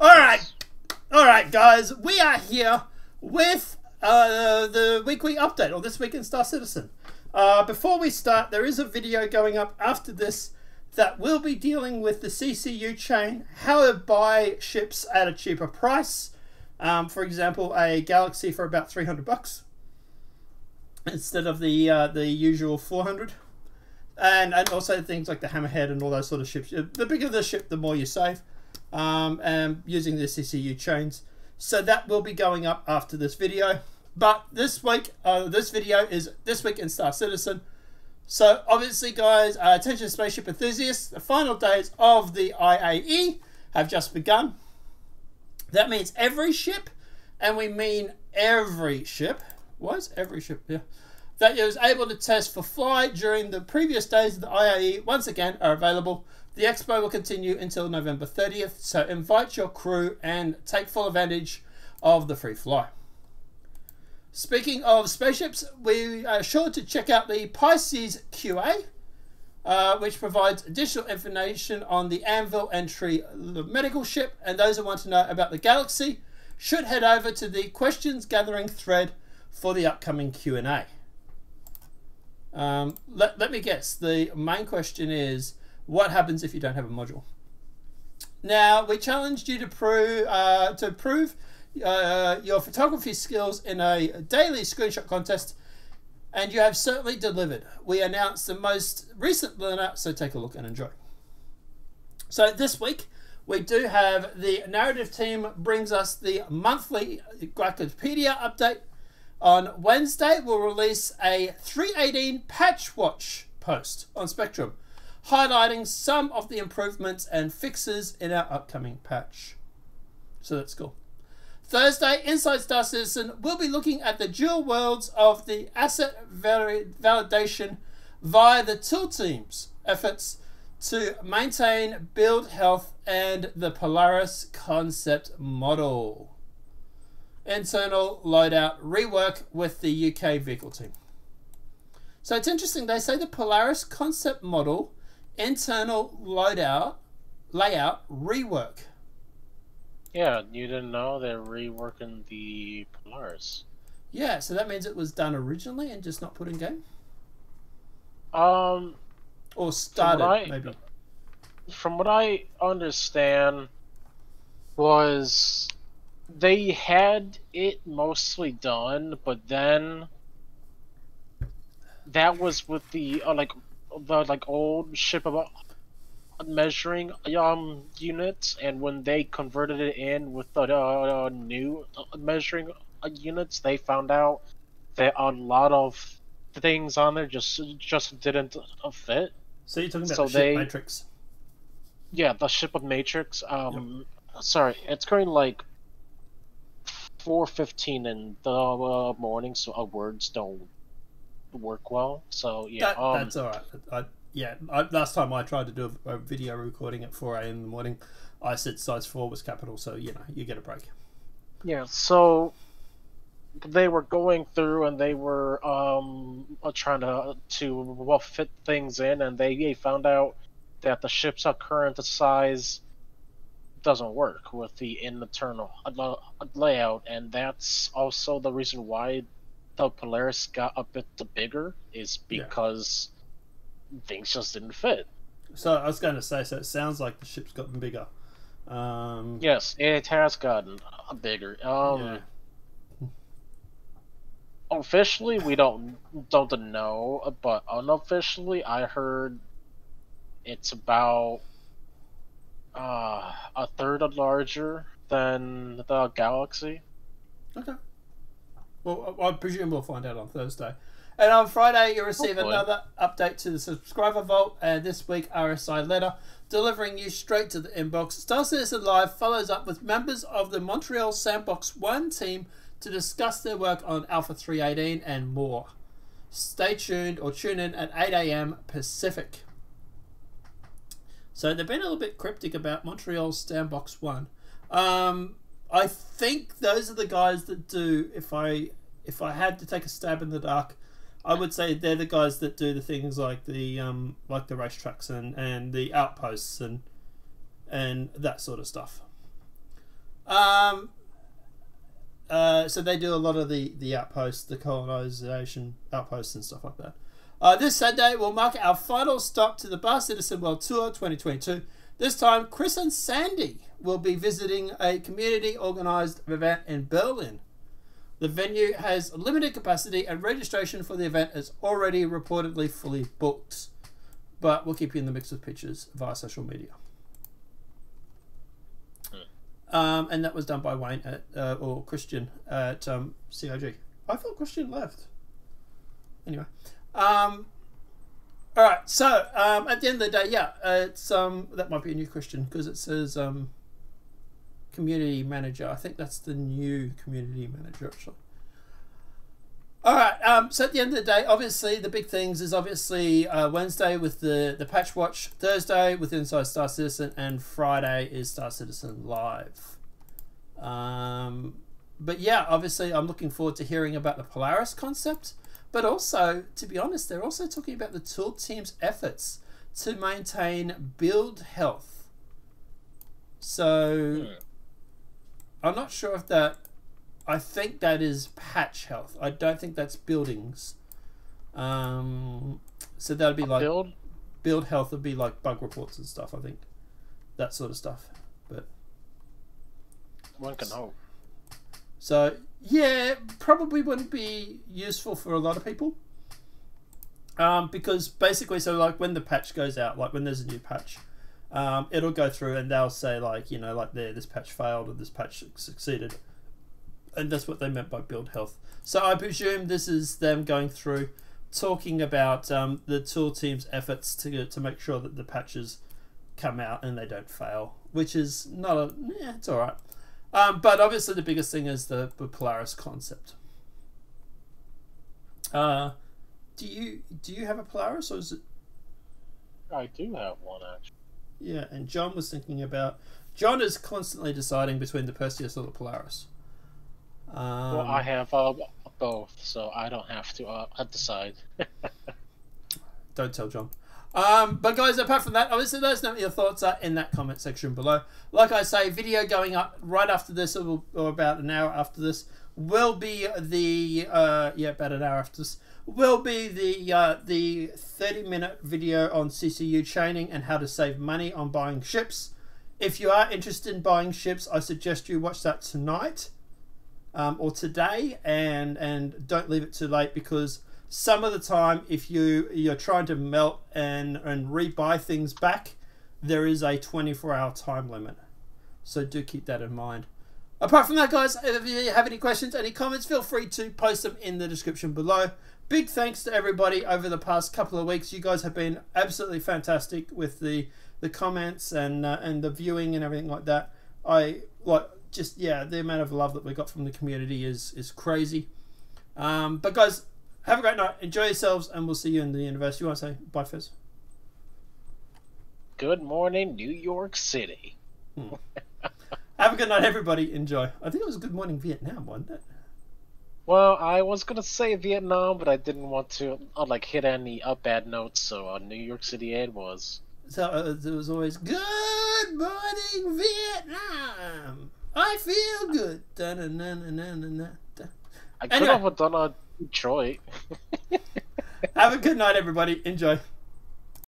All right, all right, guys, we are here with uh, the weekly update or this week in Star Citizen. Uh, before we start, there is a video going up after this that will be dealing with the CCU chain, how to buy ships at a cheaper price. Um, for example, a Galaxy for about 300 bucks instead of the uh, the usual 400 and and also things like the hammerhead and all those sort of ships. The bigger the ship the more you save um, and using the CCU chains. So that will be going up after this video. But this week uh, this video is this week in Star Citizen. So obviously guys uh, attention spaceship enthusiasts the final days of the IAE have just begun. That means every ship and we mean every ship. Was every ship yeah, that was able to test for flight during the previous days of the IAE once again are available. The expo will continue until November 30th, so invite your crew and take full advantage of the free fly. Speaking of spaceships, we are sure to check out the Pisces QA, uh, which provides additional information on the Anvil entry medical ship, and those who want to know about the Galaxy should head over to the questions gathering thread for the upcoming Q&A. Um, let, let me guess, the main question is, what happens if you don't have a module? Now, we challenged you to prove, uh, to prove uh, your photography skills in a daily screenshot contest, and you have certainly delivered. We announced the most recent learner, so take a look and enjoy. So this week, we do have the narrative team brings us the monthly Galactapedia update, on Wednesday, we'll release a 318 patch watch post on Spectrum, highlighting some of the improvements and fixes in our upcoming patch. So that's cool. Thursday, Inside Star Citizen will be looking at the dual worlds of the asset validation via the tool team's efforts to maintain build health and the Polaris concept model internal loadout rework with the UK vehicle team. So it's interesting. They say the Polaris concept model internal loadout layout rework. Yeah, you didn't know they're reworking the Polaris. Yeah, so that means it was done originally and just not put in game. Um, or started I, maybe. From what I understand, was they had it mostly done, but then that was with the uh, like the like old ship of measuring um units, and when they converted it in with the uh, new uh, measuring uh, units, they found out that a lot of things on there just just didn't uh, fit. So you're talking about so the they, matrix? Yeah, the ship of matrix. Um, yep. sorry, it's going like four fifteen in the uh, morning, so our words don't work well. So yeah, that, um, that's all right. I, yeah, I, last time I tried to do a, a video recording at four a.m. in the morning, I said size four was capital, so you know you get a break. Yeah, so they were going through and they were um trying to to well, fit things in, and they found out that the ship's are current size doesn't work with the internal layout, and that's also the reason why the Polaris got a bit bigger is because yeah. things just didn't fit. So I was going to say, so it sounds like the ship's gotten bigger. Um, yes, it has gotten bigger. Um, yeah. Officially, we don't don't know, but unofficially, I heard it's about uh, a third larger than the Galaxy. Okay. Well, I presume we'll find out on Thursday. And on Friday, you'll receive Hopefully. another update to the subscriber vault, and this week, RSI letter delivering you straight to the inbox. Star Citizen Live follows up with members of the Montreal Sandbox 1 team to discuss their work on Alpha 318 and more. Stay tuned or tune in at 8 a.m. Pacific. So they've been a little bit cryptic about Montreal Sandbox One. Um, I think those are the guys that do. If I if I had to take a stab in the dark, I would say they're the guys that do the things like the um, like the racetracks and, and the outposts and and that sort of stuff. Um, uh, so they do a lot of the the outposts, the colonization outposts and stuff like that. Uh, this Saturday will mark our final stop to the Bar Citizen World Tour 2022. This time, Chris and Sandy will be visiting a community organized event in Berlin. The venue has limited capacity and registration for the event is already reportedly fully booked. But we'll keep you in the mix with pictures via social media. Um, and that was done by Wayne at, uh, or Christian at um, CIG. I thought Christian left. Anyway, um, all right. So um, at the end of the day, yeah, it's um, that might be a new question because it says um, community manager. I think that's the new community manager actually. All right. Um, so at the end of the day, obviously the big things is obviously uh, Wednesday with the the patch watch, Thursday with Inside Star Citizen, and Friday is Star Citizen Live. Um, but yeah, obviously I'm looking forward to hearing about the Polaris concept. But also, to be honest, they're also talking about the tool team's efforts to maintain build health. So Hmm. I'm not sure if that. I think that is patch health. I don't think that's buildings. Um, so that'd be like Build? build health would be like bug reports and stuff. I think that sort of stuff. But One can hope. So yeah, probably wouldn't be useful for a lot of people. Um, because basically, so like when the patch goes out, like when there's a new patch, um, it'll go through and they'll say like you know like there this patch failed or this patch succeeded, and that's what they meant by build health. So I presume this is them going through, talking about um, the tool team's efforts to to make sure that the patches come out and they don't fail, which is not a yeah, it's all right. Um, but obviously, the biggest thing is the, the Polaris concept. Uh, do you do you have a Polaris or is it? I do have one actually. Yeah, and John was thinking about. John is constantly deciding between the Perseus or the Polaris. Um, well, I have uh, both, so I don't have to uh, decide. Don't tell John. Um, but guys, apart from that, obviously let us know what your thoughts are in that comment section below. Like I say, video going up right after this, or, about an hour after this, will be the uh, yeah, about an hour after this will be the uh, the thirty minute video on CCU chaining and how to save money on buying ships. If you are interested in buying ships, I suggest you watch that tonight um, or today, and and don't leave it too late because some of the time if you you're trying to melt and and rebuy things back there is a 24 hour time limit. So do keep that in mind. Apart from that guys if you have any questions any comments feel free to post them in the description below. Big thanks to everybody over the past couple of weeks. You guys have been absolutely fantastic with the the comments and uh, and the viewing and everything like that. I like just yeah the amount of love that we got from the community is is crazy. Um, but guys have a great night. Enjoy yourselves, and we'll see you in the universe. You want to say bye, Fizz? Good morning, New York City. Have a good night, everybody. Enjoy. I think it was Good Morning Vietnam, wasn't it? Well, I was gonna say Vietnam, but I didn't want to uh, like hit any up bad notes, so uh, New York City Ed was. So uh, it was always Good Morning Vietnam. I feel good. I could Anyway. have done a Detroit. Have a good night, everybody. Enjoy.